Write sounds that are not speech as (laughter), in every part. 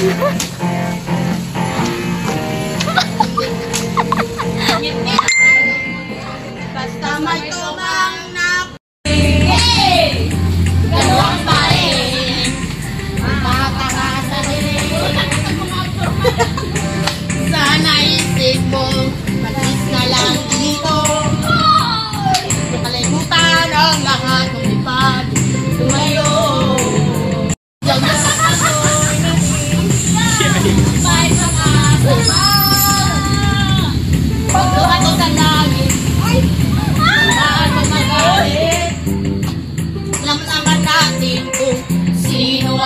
Basta may tumang na Dalawang (laughs) pare Makakasa Sana isip mo Matis na lang dito. Kalimutan ang lahat.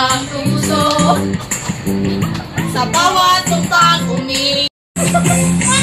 ang puso sa bawat tumpang umig. (laughs)